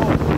Oh.